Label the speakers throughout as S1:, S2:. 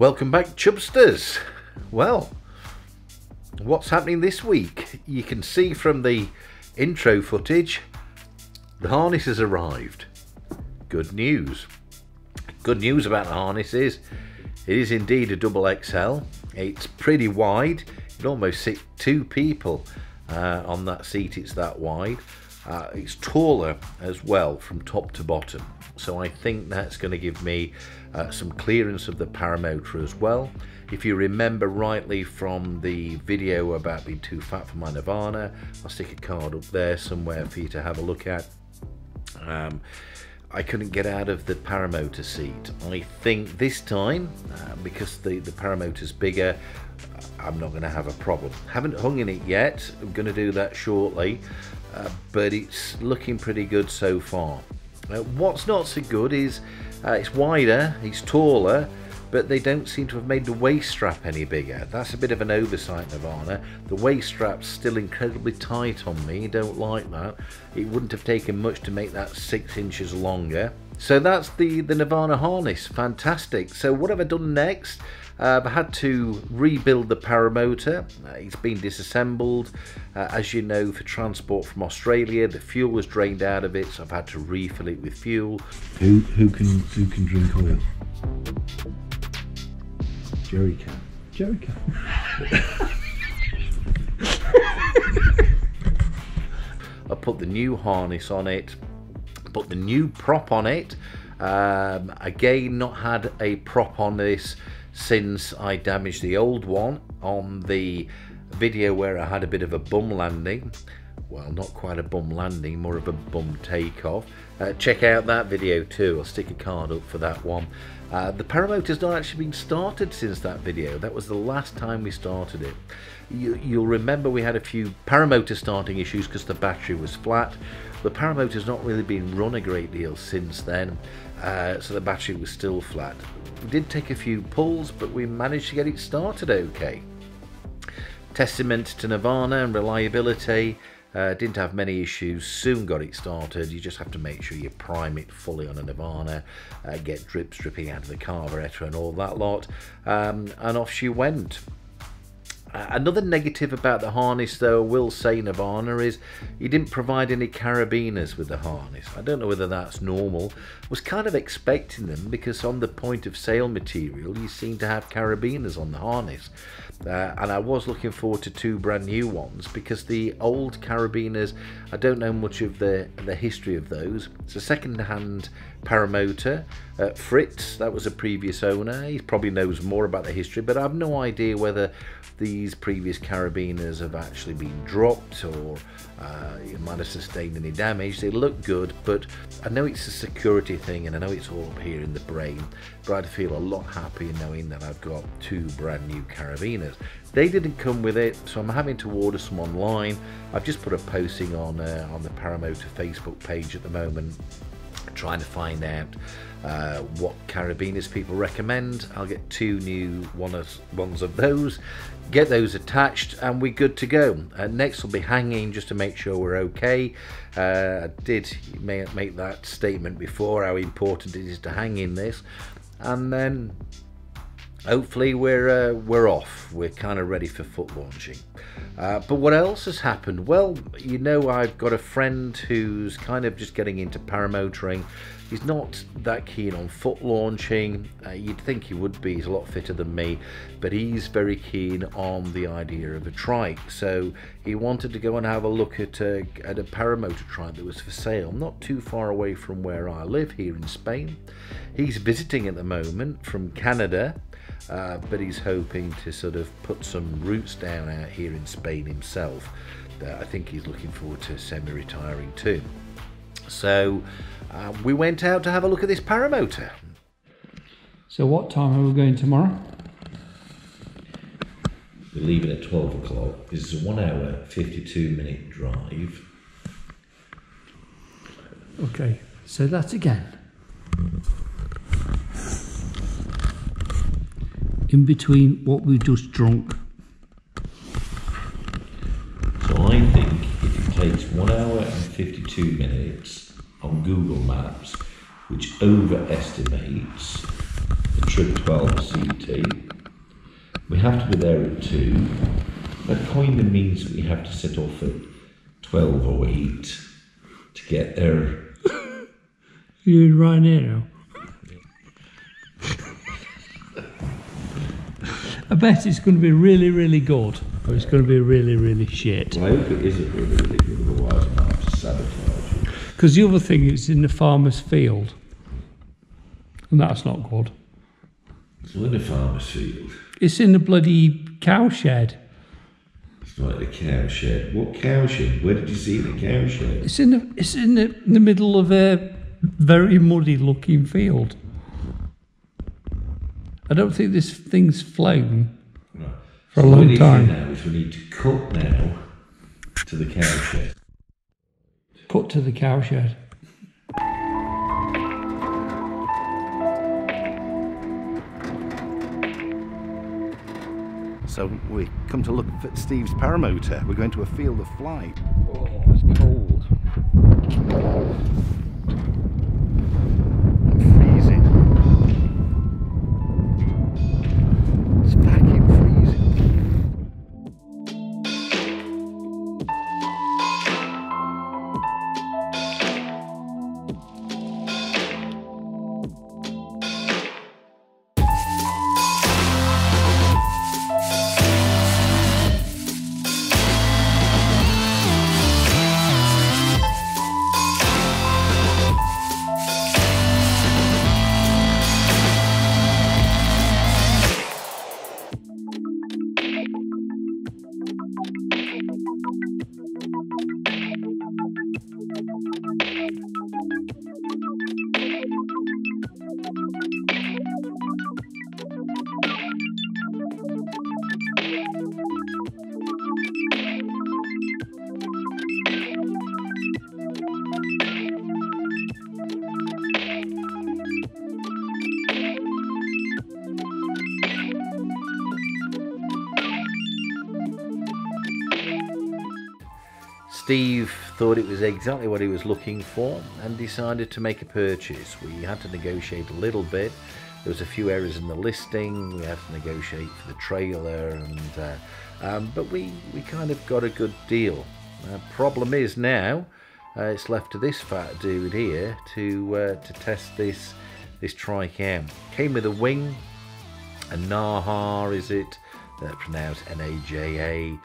S1: Welcome back, Chubsters. Well, what's happening this week? You can see from the intro footage, the harness has arrived. Good news. Good news about the harness is it is indeed a double XL. It's pretty wide. It almost sit two people uh, on that seat. It's that wide. Uh, it's taller as well from top to bottom. So I think that's going to give me uh, some clearance of the paramotor as well. If you remember rightly from the video about being too fat for my Nirvana, I'll stick a card up there somewhere for you to have a look at. Um, I couldn't get out of the paramotor seat. I think this time, uh, because the, the paramotor's bigger, I'm not going to have a problem. Haven't hung in it yet. I'm going to do that shortly, uh, but it's looking pretty good so far. Uh, what's not so good is uh, it's wider, it's taller, but they don't seem to have made the waist strap any bigger. That's a bit of an oversight, Nirvana. The waist strap's still incredibly tight on me, don't like that. It wouldn't have taken much to make that six inches longer. So that's the, the Nirvana harness, fantastic. So what have I done next? Uh, I've had to rebuild the paramotor. Uh, it's been disassembled. Uh, as you know, for transport from Australia, the fuel was drained out of it, so I've had to refill it with fuel.
S2: Who who can who can drink oil? Jerry can. Jerry can.
S1: I put the new harness on it, put the new prop on it. Um, again, not had a prop on this since I damaged the old one on the video where I had a bit of a bum landing. Well, not quite a bum landing, more of a bum takeoff. Uh, check out that video too. I'll stick a card up for that one. Uh, the paramotor's not actually been started since that video. That was the last time we started it. You, will remember we had a few paramotor starting issues because the battery was flat. The paramotor's not really been run a great deal since then, uh, so the battery was still flat. We did take a few pulls, but we managed to get it started okay. Testament to Nirvana and reliability. Uh, didn't have many issues, soon got it started. You just have to make sure you prime it fully on a Nirvana, uh, get drips dripping out of the carburetor and all that lot. Um, and off she went. Uh, another negative about the harness, though, will say Nirvana, is he didn't provide any carabiners with the harness. I don't know whether that's normal. Was kind of expecting them because on the point of sale material, you seem to have carabiners on the harness. Uh, and I was looking forward to two brand new ones because the old carabiners, I don't know much of the, the history of those. It's a second hand paramotor. Uh, Fritz, that was a previous owner. He probably knows more about the history, but I have no idea whether these previous carabiners have actually been dropped or uh, might have sustained any damage. They look good, but I know it's a security thing and I know it's all up here in the brain, but I'd feel a lot happier knowing that I've got two brand new carabiners. They didn't come with it, so I'm having to order some online. I've just put a posting on uh, on the Paramotor Facebook page at the moment trying to find out uh, what carabiners people recommend. I'll get two new ones of those, get those attached, and we're good to go. Uh, next, we'll be hanging just to make sure we're okay. Uh, I did make that statement before how important it is to hang in this, and then hopefully we're uh, we're off. We're kind of ready for foot launching. Uh, but what else has happened? Well, you know, I've got a friend who's kind of just getting into paramotoring. He's not that keen on foot launching. Uh, you'd think he would be. He's a lot fitter than me, but he's very keen on the idea of a trike. So he wanted to go and have a look at a, at a paramotor trike that was for sale, not too far away from where I live here in Spain. He's visiting at the moment from Canada uh, but he's hoping to sort of put some roots down out here in Spain himself. I think he's looking forward to semi-retiring too. So uh, we went out to have a look at this paramotor.
S3: So what time are we going tomorrow?
S2: We're leaving at 12 o'clock. This is a one hour, 52 minute drive.
S3: Okay, so that again. In between what we've just drunk.
S2: So I think if it takes 1 hour and 52 minutes on Google Maps, which overestimates the trip 12 CT. We have to be there at 2. That kind of means that we have to set off at 12 or 8 to get there.
S3: You're in Ryanair now. I bet it's going to be really, really good, or it's going to be really, really shit.
S2: Well, I hope it isn't really, really good, otherwise I might have to sabotage it.
S3: Because the other thing is in the farmer's field, and that's not good.
S2: It's not in the farmer's field.
S3: It's in the bloody cow shed.
S2: It's not in a cow shed. What cow shed? Where did you see the cow shed?
S3: It's in the it's in the, in the middle of a very muddy looking field. I don't think this thing's flown
S2: Right.
S3: for a
S2: So what we
S3: long
S2: need to do
S3: time.
S2: now is we need to cut now to the cow shed.
S3: Cut to the cow shed.
S4: So we come to look at Steve's paramotor. We're going to a field of flight.
S1: Oh, it's cold. Steve thought it was exactly what he was looking for and decided to make a purchase. We had to negotiate a little bit. There was a few errors in the listing. We had to negotiate for the trailer, and uh, um, but we we kind of got a good deal. Uh, problem is now uh, it's left to this fat dude here to uh, to test this this trike out. Came with a wing, a Naha, is it? Uh, pronounced N-A-J-A.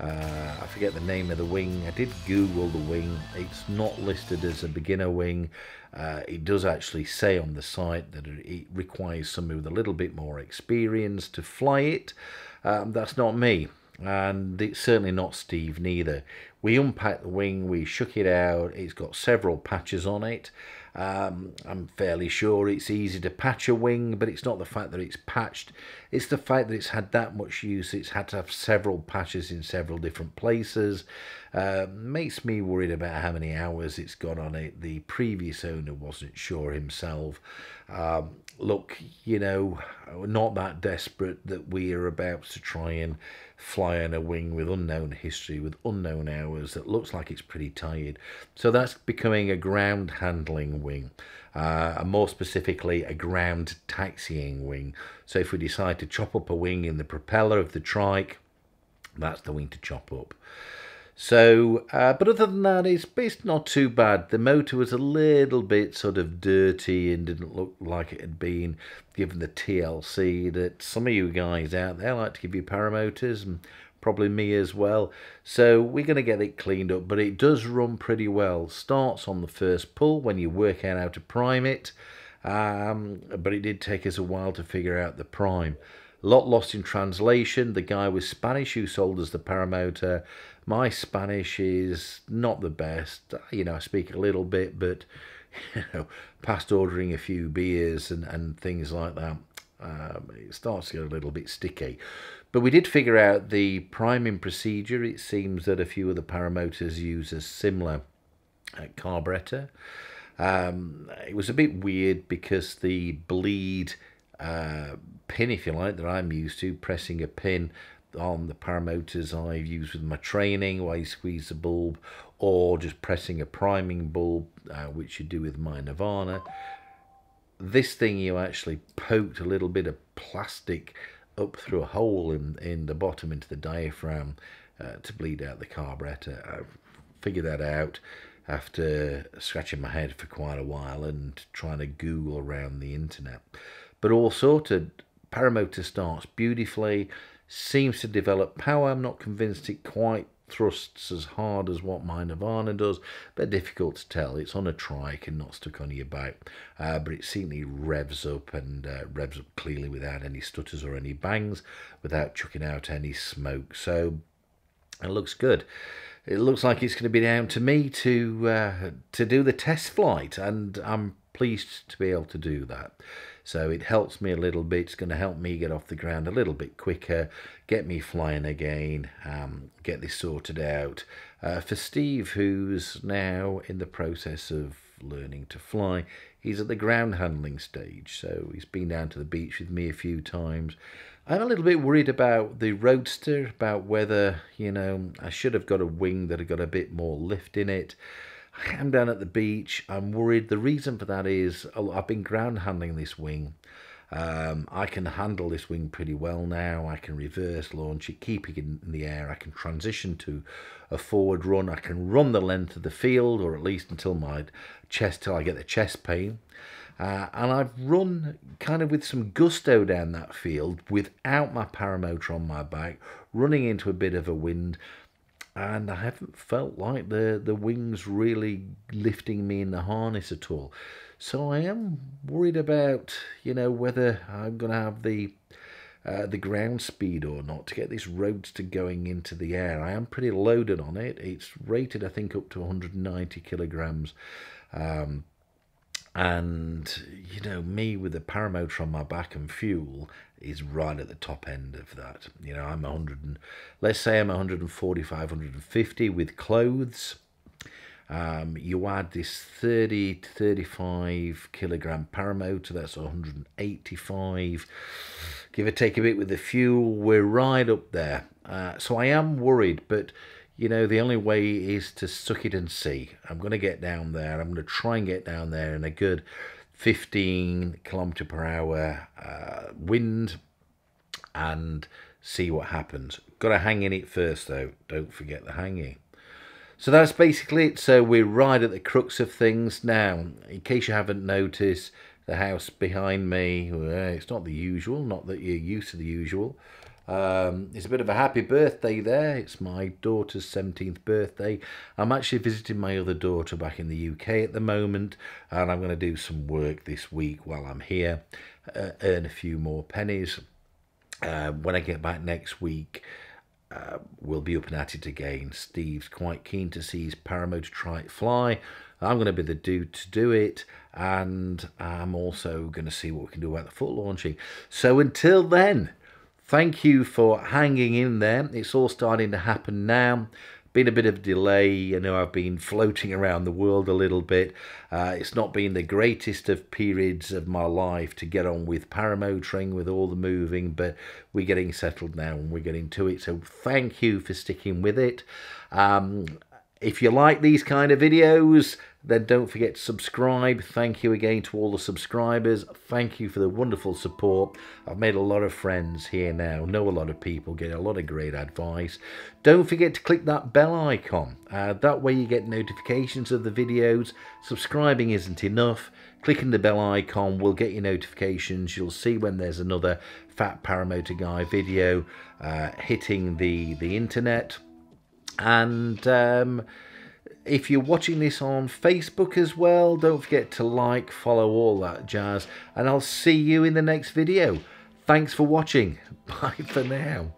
S1: Uh, I forget the name of the wing. I did Google the wing. It's not listed as a beginner wing. Uh, it does actually say on the site that it requires somebody with a little bit more experience to fly it. Um, that's not me, and it's certainly not Steve neither. We unpacked the wing, we shook it out. It's got several patches on it. Um, I'm fairly sure it's easy to patch a wing, but it's not the fact that it's patched. It's the fact that it's had that much use. It's had to have several patches in several different places. Uh, makes me worried about how many hours it's got on it. The previous owner wasn't sure himself. Um, look, you know, not that desperate that we are about to try and fly on a wing with unknown history, with unknown hours that looks like it's pretty tired. So that's becoming a ground handling wing, uh, and more specifically, a ground taxiing wing. So if we decide to chop up a wing in the propeller of the trike, that's the wing to chop up. So, uh, but other than that, it's, it's not too bad. The motor was a little bit sort of dirty and didn't look like it had been given the TLC that some of you guys out there like to give you paramotors and probably me as well. So we're going to get it cleaned up, but it does run pretty well. Starts on the first pull when you work out how to prime it, um, but it did take us a while to figure out the prime. A lot lost in translation. The guy was Spanish who sold us the paramotor. My Spanish is not the best. You know, I speak a little bit, but you know, past ordering a few beers and, and things like that, um, it starts to get a little bit sticky. But we did figure out the priming procedure. It seems that a few of the paramotors use a similar uh, carburetor. Um, it was a bit weird because the bleed uh, pin, if you like, that I'm used to, pressing a pin on the paramotors I've used with my training, where I squeeze the bulb, or just pressing a priming bulb, uh, which you do with my Nirvana. this thing you actually poked a little bit of plastic up through a hole in, in the bottom into the diaphragm uh, to bleed out the carburetor. I figured that out after scratching my head for quite a while and trying to Google around the internet. But all sorted, paramotor starts beautifully, seems to develop power. I'm not convinced it quite thrusts as hard as what my Nirvana does, but difficult to tell. It's on a trike and not stuck on your back, uh, but it seemingly revs up and uh, revs up clearly without any stutters or any bangs, without chucking out any smoke. So it looks good. It looks like it's going to be down to me to uh, to do the test flight, and I'm pleased to be able to do that. So it helps me a little bit. It's going to help me get off the ground a little bit quicker, get me flying again, um, get this sorted out. Uh, for Steve, who's now in the process of learning to fly, he's at the ground handling stage. So he's been down to the beach with me a few times. I'm a little bit worried about the Roadster, about whether, you know, I should have got a wing that had got a bit more lift in it. I am down at the beach. I'm worried. The reason for that is I've been ground handling this wing. Um, I can handle this wing pretty well now. I can reverse launch it, keep it in the air. I can transition to a forward run. I can run the length of the field, or at least until my chest, till I get the chest pain. Uh, and I've run kind of with some gusto down that field without my paramotor on my back, running into a bit of a wind, and I haven't felt like the the wings really lifting me in the harness at all. So I am worried about you know whether I'm going to have the uh, the ground speed or not to get this roadster going into the air. I am pretty loaded on it. It's rated I think up to 190 kilograms. Um, and you know me with the paramotor on my back and fuel is right at the top end of that. You know i'm 100 and, let's say i'm 145 150 with clothes. Um, you add this 30 to 35 kilogram paramotor that's 185 give or take a bit with the fuel we're right up there. Uh, so i am worried but you know, the only way is to suck it and see. I'm going to get down there. I'm going to try and get down there in a good 15 kilometer per hour uh, wind and see what happens. Got to hang in it first, though. Don't forget the hanging. So that's basically it. So we're right at the crux of things now. In case you haven't noticed, the house behind me, well, it's not the usual, not that you're used to the usual. Um, it's a bit of a happy birthday there. It's my daughter's 17th birthday. I'm actually visiting my other daughter back in the UK at the moment, and I'm going to do some work this week while I'm here, uh, earn a few more pennies. Uh, when I get back next week, uh, we'll be up and at it again. Steve's quite keen to see his paramotor it fly. I'm going to be the dude to do it, and I'm also going to see what we can do about the foot launching. So until then, Thank you for hanging in there. It's all starting to happen now. Been a bit of delay. You know, I've been floating around the world a little bit. Uh, it's not been the greatest of periods of my life to get on with paramotoring, with all the moving, but we're getting settled now and we're getting to it. So thank you for sticking with it. Um, if you like these kind of videos, then don't forget to subscribe. Thank you again to all the subscribers. Thank you for the wonderful support. I've made a lot of friends here now, know a lot of people, get a lot of great advice. Don't forget to click that bell icon. Uh, that way you get notifications of the videos. Subscribing isn't enough. Clicking the bell icon will get you notifications. You'll see when there's another Fat Paramotor Guy video uh, hitting the, the internet and um, if you're watching this on Facebook as well, don't forget to like, follow, all that jazz. And I'll see you in the next video. Thanks for watching. Bye for now.